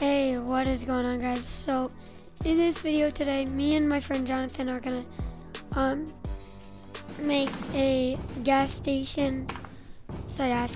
Hey, what is going on guys? So, in this video today, me and my friend Jonathan are gonna um make a gas station. So yeah.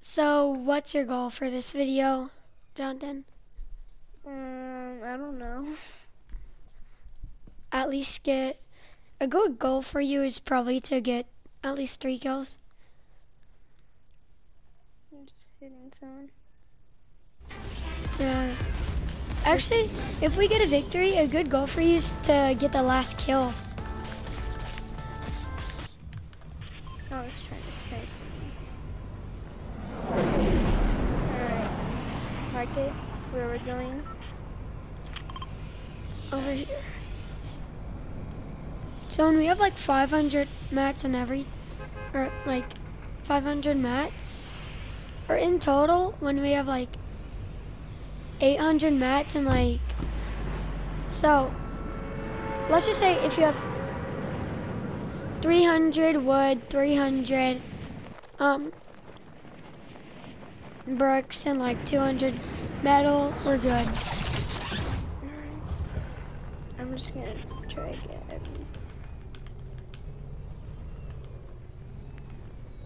So, what's your goal for this video, Jonathan? Um, I don't know. At least get a good goal for you is probably to get at least three kills. I'm just hitting someone. Yeah. Actually, if we get a victory, a good goal for you is to get the last kill. I was trying to snipe someone. Alright. Mark it going. Over here. So when we have like 500 mats in every, or like 500 mats, or in total, when we have like 800 mats and like, so let's just say if you have 300 wood, 300 um, bricks, and like 200 metal, we're good. I'm just gonna try to get every.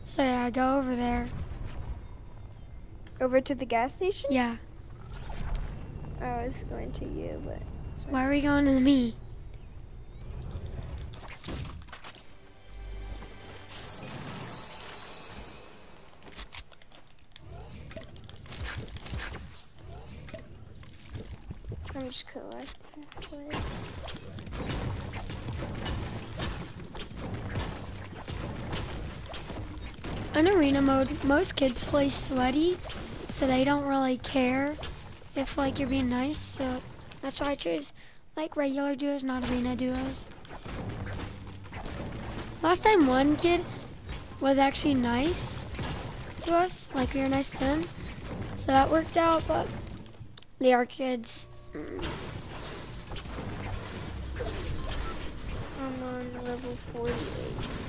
So yeah, go over there. Over to the gas station? Yeah. Oh, I was going to you, but. Why are we going to me? I'm just collecting. In arena mode, most kids play sweaty, so they don't really care if like you're being nice. So that's why I choose like regular duos, not arena duos. Last time one kid was actually nice to us, like we were nice to him, so that worked out. But the are kids. I'm on level 48.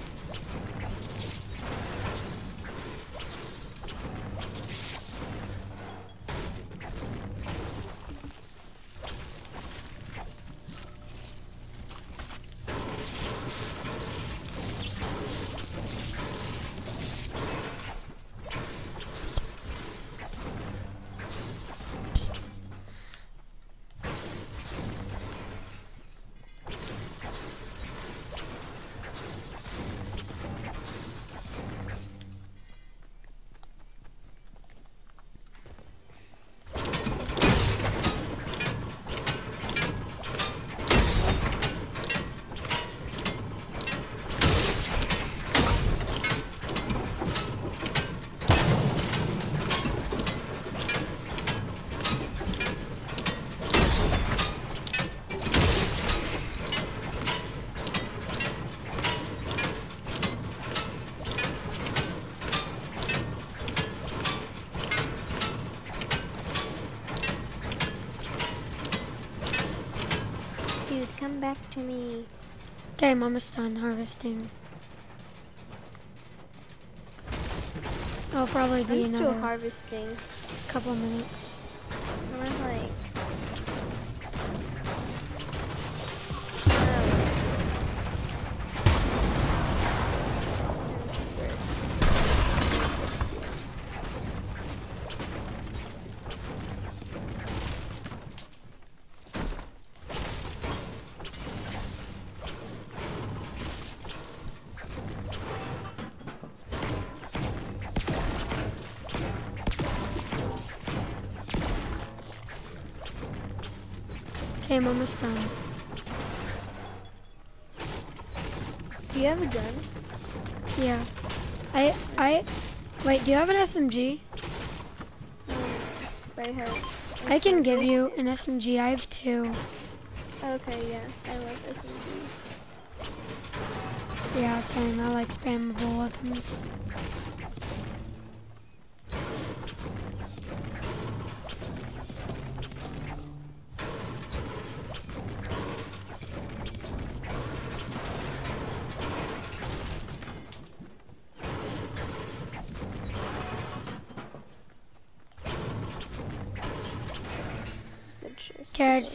Dude, come back to me. Okay, I'm almost done harvesting. I'll probably be I'm still harvesting. couple minutes. Okay, I'm almost done. Do you have a gun? Yeah. I I wait, do you have an SMG? Um, I have. I can give you an SMG. I have two. Okay, yeah. I love SMGs. Yeah, same. I like spammable weapons.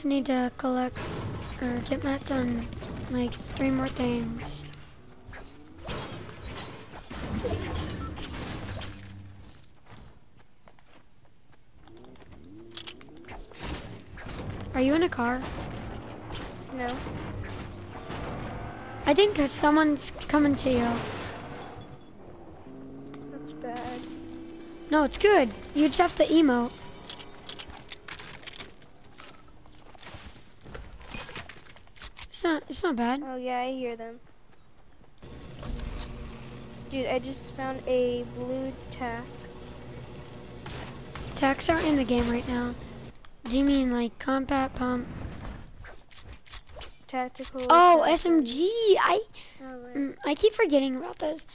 Just need to collect or get mats on like three more things. Are you in a car? No. I think someone's coming to you. That's bad. No, it's good. You just have to emote. Not. It's not bad. Oh yeah, I hear them. Dude, I just found a blue tack. Tacks aren't in the game right now. Do you mean like combat pump? Tactical. Oh, shotgun. SMG. I Oh, right. mm, I keep forgetting about those.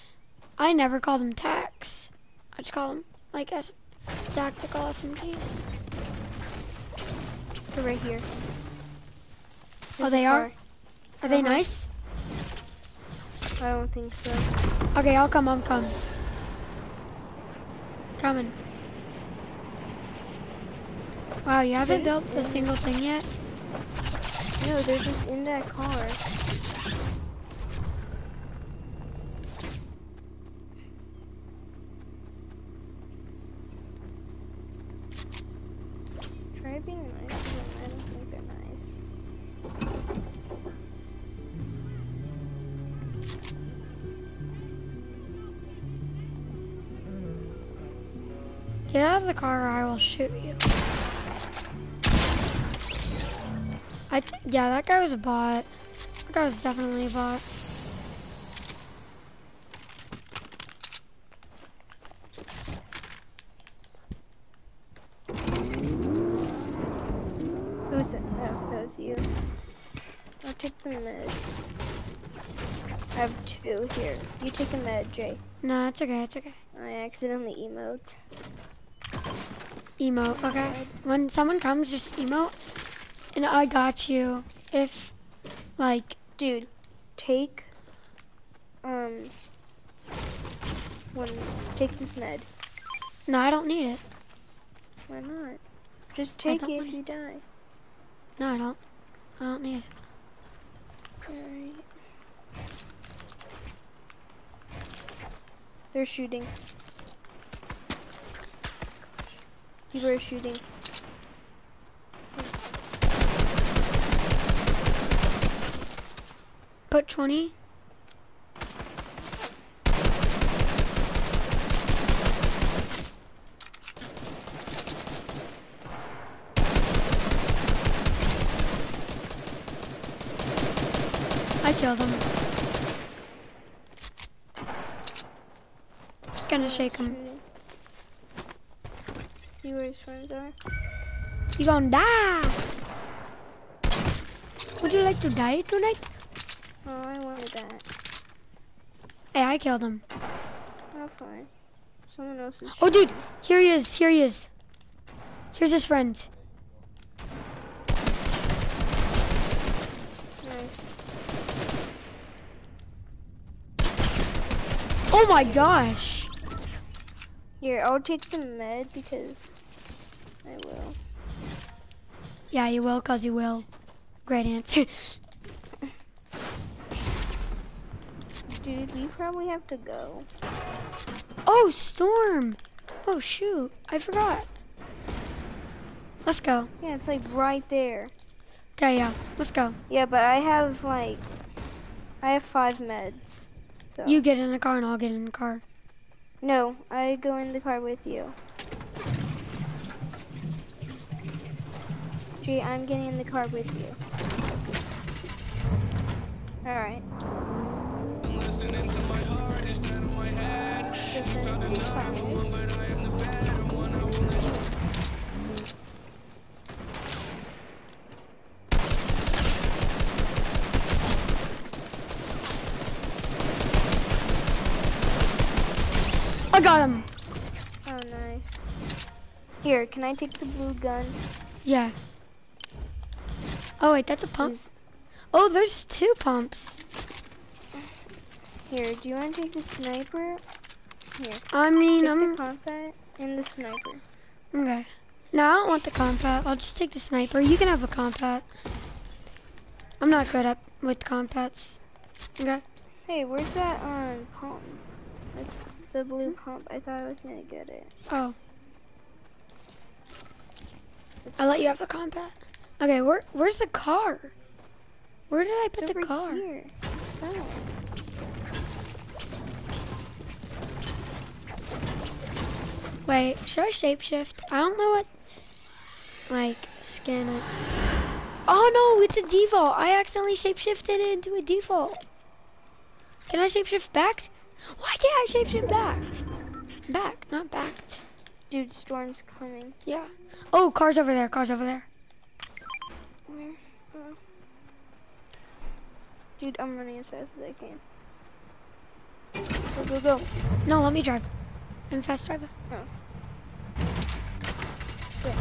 I never call them tacks. I just call them like S tactical SMGs. They're right here. Oh, they are? Are they Uh-huh. nice? I don't think so. Okay, I'll come. I'll come. Coming. Wow, you haven't They're built a single thing yet? No, they're just in that car. Get out of the car or I will shoot you. I th yeah, that guy was a bot. That guy was definitely a bot. Who's it? No, that was you. I'll take the meds. I have two here. You take a med, Jay. Nah, it's okay, it's okay. Oh, I accidentally emote. Emote, okay? When someone comes, just emote. And I got you. If, like, Dude, take um one take this med. no, I don't need it. Why not? Just take it if you die. No, I don't. I don't need it. Alright. They're shooting. People are shooting. Put 20. I killed him. Just gonna shake him. See where his friends are? You gonna die. Would you like to die tonight? Oh, I wanted that. Hey, I killed him. Oh, fine. Someone else is Oh, dude, here he is. Here he is. Here's his friend. Nice. Oh my gosh. Here, I'll take the med because I will. Yeah, you will, cause you will. Great answer. Dude, you probably have to go. oh, storm. Oh shoot, I forgot. Let's go. Yeah, it's like right there. Okay, yeah, let's go. Yeah, but I have like, I have five meds. So You get in the car and I'll get in the car. no, I go in the car with you. I'm getting in the car with you. All right. I'm Listening to my heart instead of my head. You found another one, But I am the better one. I will let you I got him. Oh, nice. Here, can I take the blue gun? Yeah. Oh wait, that's a pump. Oh, there's two pumps. Here, do you want to take the sniper? Here, I mean, take I'm the combat and the sniper. okay. No, I don't want the combat. I'll just take the sniper. You can have the combat. I'm not good at with combats. Okay. Hey, where's that um pump? Like, the blue pump. I thought I was gonna get it. Oh. I'll let you have the combat. Okay, where where's the car? Where did I put It's the car? Here. Oh. Wait, should I shapeshift? I don't know what like scan it. Oh no, it's a default. I accidentally shapeshifted it into a default. Can I shapeshift back? Why can't I shapeshift back? Back, not backed. Dude, storm's coming. Yeah. Oh, car's over there. Car's over there. Where? Oh. Dude, I'm running as fast as I can. Go, go, go. No, let me drive. I'm a fast driver. Switch.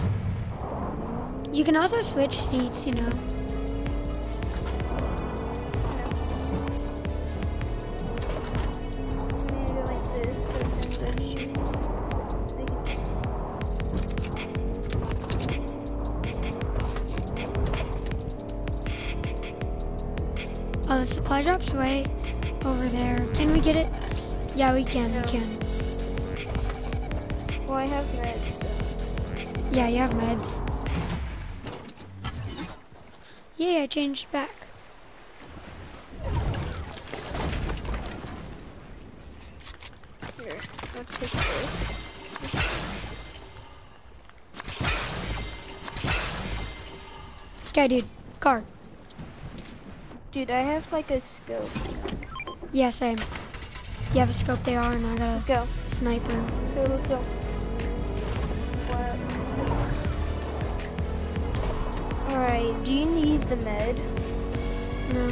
You can also switch seats, you know. The supply drop's way over there. Can we get it? Yeah, we can. We can. Well, I have meds, so... Yeah, you have meds. Yeah, I changed back. Here, let's take this. Okay, dude. Car. Dude, I have like a scope. Yeah, same. You have a scope AR and I got Let's a go. sniper. Let's go, let's go. Alright, do you need the med? No.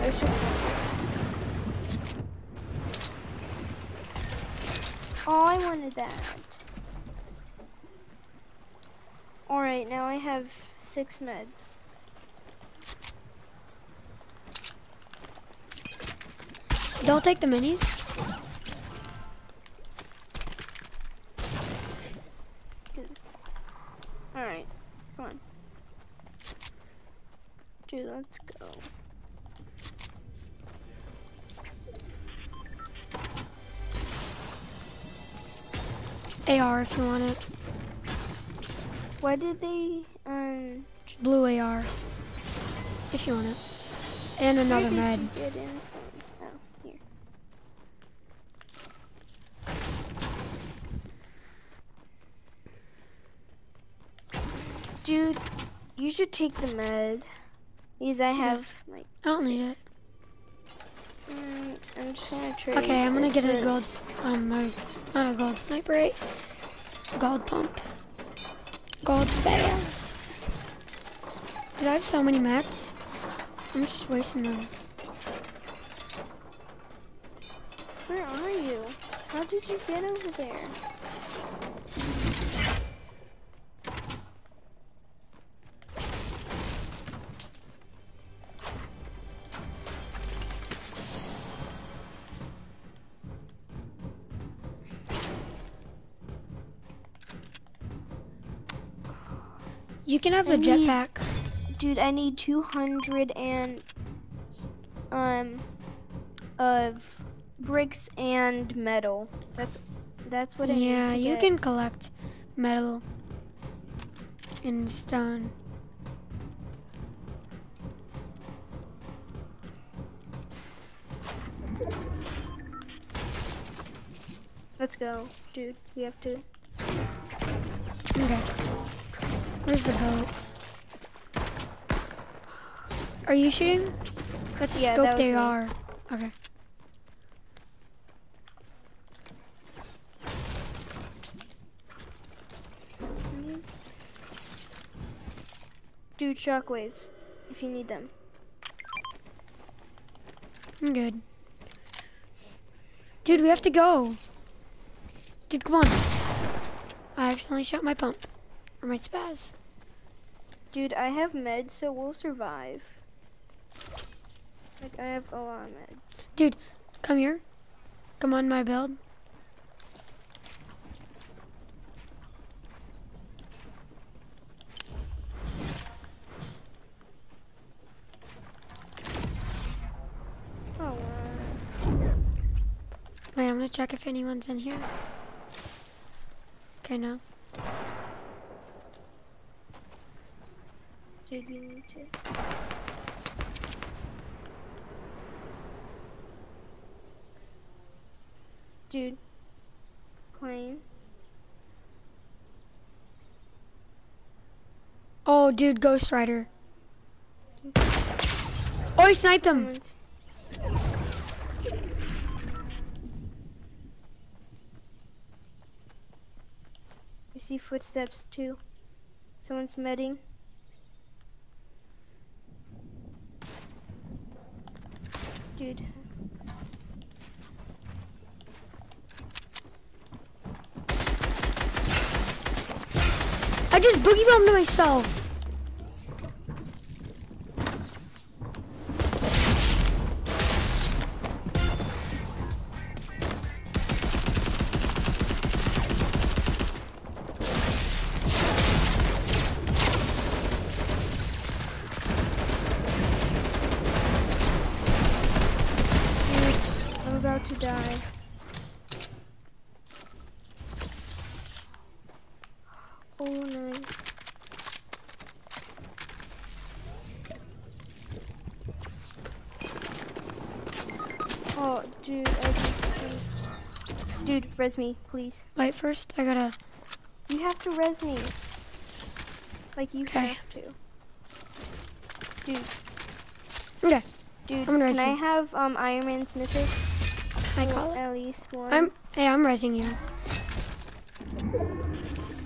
I was just Oh, I wanted that. Alright, now I have six meds. Don't take the minis. Alright, come on. Dude, let's go. AR if you want it. Why did they, um... Blue AR. If you want it. And another med. did you get in from? Oh, here. Dude, you should take the med. Because I have, like, I don't need it. six. Mm, I'm just gonna trade. Okay, I'm gonna get a gold, um, a- not a gold sniper, right? Gold pump. Gold spaz. Dude, I have so many mats. I'm just wasting them. Where are you? How did you get over there? Can have the I need- jetpack. Dude, I need 200 and um of bricks and metal. That's that's what I need Yeah, you get. can collect metal and stone. Let's go, dude. We have to. Okay. Where's the boat? Are you shooting? That's a Yeah, scope that they me. are. Okay. Dude, shockwaves, if you need them. I'm good. Dude, we have to go. Dude, come on. I accidentally shot my pump. Or might spaz. Dude, I have meds, so we'll survive. Like, I have a lot of meds. Dude, come here. Come on my build. Oh, Wait, I'm gonna check if anyone's in here. Okay, no. Dude, you need to. Dude. Plane. Oh, dude, Ghost Rider. Oh, he sniped him. I see footsteps too. Someone's medding. Dude. I just boogie bombed myself. About to die. Oh, nice. Oh, dude. Dude, res me, please. Wait, first I gotta. You have to res me. Like, you Okay. have to. Dude, Okay, dude, I'm gonna res can I have um, Iron Man's mythic? I call it. At least one. I'm. Hey, I'm resing you.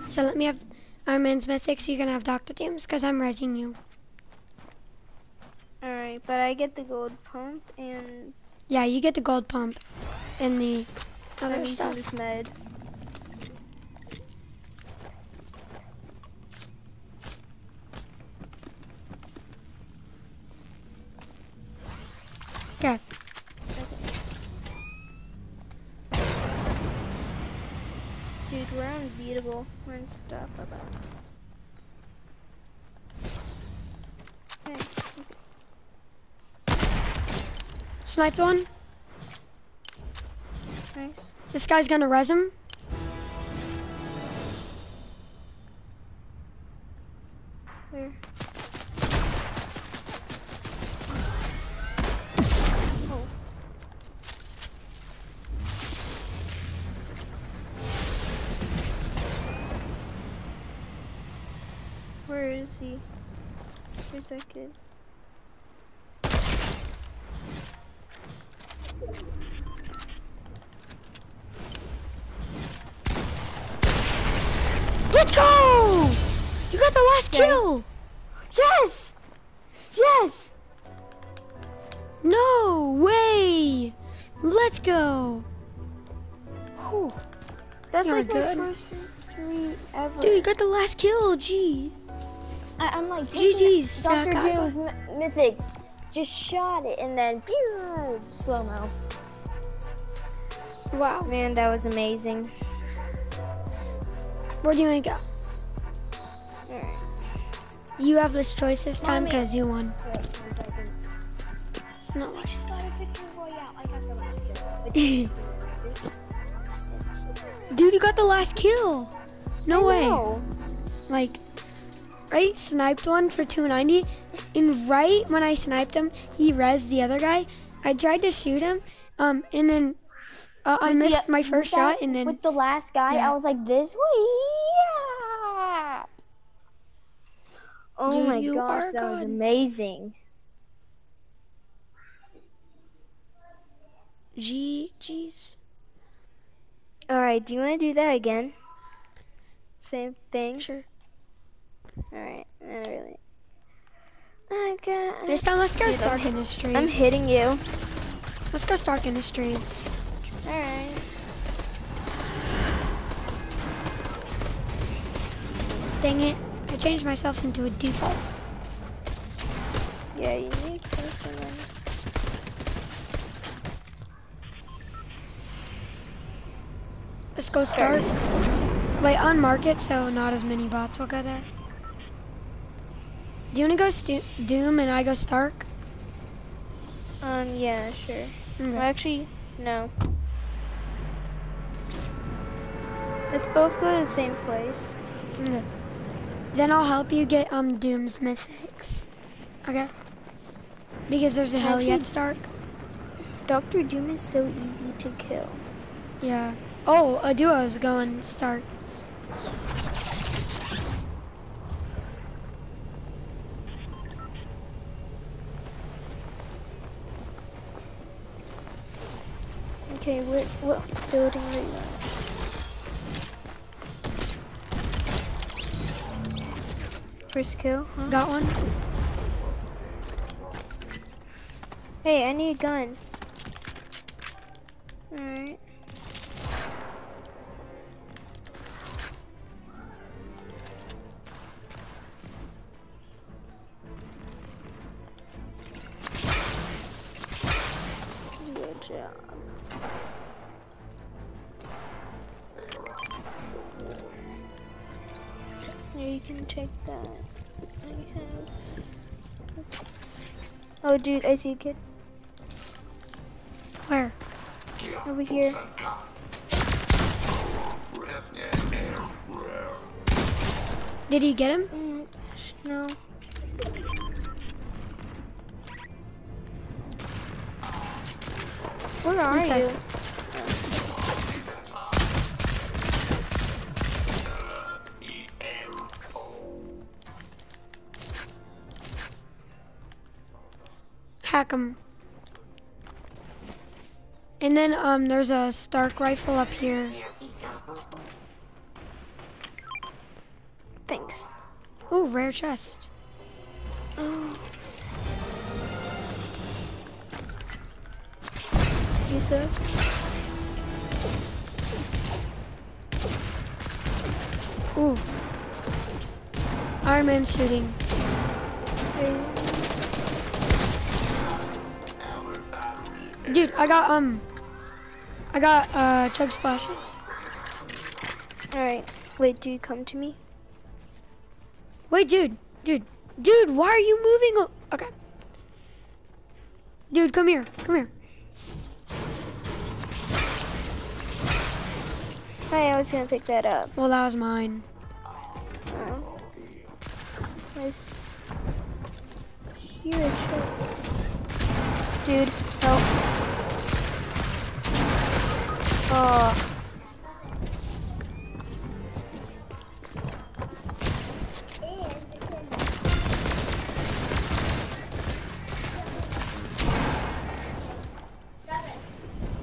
So let me have Iron Man's Mythics. You can have Doctor Doom's because I'm resing you. Alright, but I get the gold pump and Yeah, you get the gold pump and the oh, other stuff. this med. Okay. Dude, we're unbeatable. We're unstoppable. Okay. Sniped one. Nice. This guy's gonna res him. Where? Oh. Where is he? Where's that kid? Let's go! You got the last Okay. kill. Yes! Yes! No way! Let's go. Whew. That's You're like good. my first victory ever. Dude, you got the last kill. Gee. I, I'm like GG's, Dr. Doom's mythics, just shot it and then pew, slow mo. Wow. Man, that was amazing. Where do you want to go? You have this choice this time because you won. Wait, one second. No. I just got a victory royale. I got the last kill. Dude, you got the last kill. No way. No. Like, right? Sniped one for 290. And right when I sniped him, he rezzed the other guy. I tried to shoot him, um, and then uh, I missed my first shot, and then with the last guy, Yeah. I was like this way. Yeah. Oh Dude, my gosh, that was amazing. G G's. Alright, do you want to do that again? Same thing? Sure. Alright, not really. I got. This time, let's go Dude, Stark I'm Industries. I'm hitting you. let's go Stark Industries. Alright. Dang it! I changed myself into a default. Yeah, you need to someone. Let's go Stark. Wait, on market, so not as many bots will go there. Do you want to go Doom and I go Stark? Um, yeah, sure. Okay. Well, actually, no. Let's both go to the same place. Okay. Then I'll help you get um Doom's mythics. Okay? Because there's a hell yet Stark. Doctor Doom is so easy to kill. Yeah. Oh, a duo's going Stark. Okay, what what building are you at? First kill, huh? Got one? Hey, I need a gun. Alright. Oh, dude, I see a kid Where? over here. Did he get him? Mm, no. Where are One sec. Hack him. And then um there's a Stark rifle up here. Thanks. Oh, rare chest. Oh. Use those. Ooh. Iron Man shooting. Dude, I got um I got uh chug splashes. Alright. Wait, do you come to me? Wait, dude, dude, dude, why are you moving? Okay. Dude, come here, come here. Hey, I was gonna pick that up. Well, that was mine. Oh. Nice. Here. Dude, help. Oh.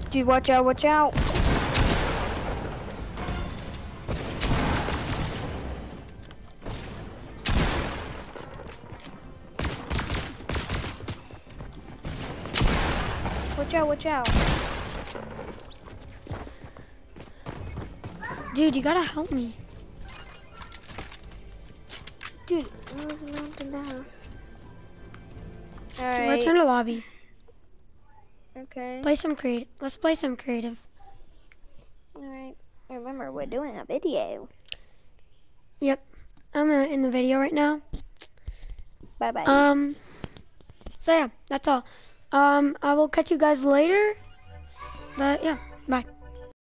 Dude, watch out, watch out. Watch out, watch out. Dude, you gotta help me. Dude, there's a mountain down. Alright. Return to lobby. Okay. Play some creative. Let's play some creative. Alright. Remember, we're doing a video. Yep. I'm uh, in the video right now. Bye bye. Um. So yeah, that's all. Um, I will catch you guys later. But yeah, bye.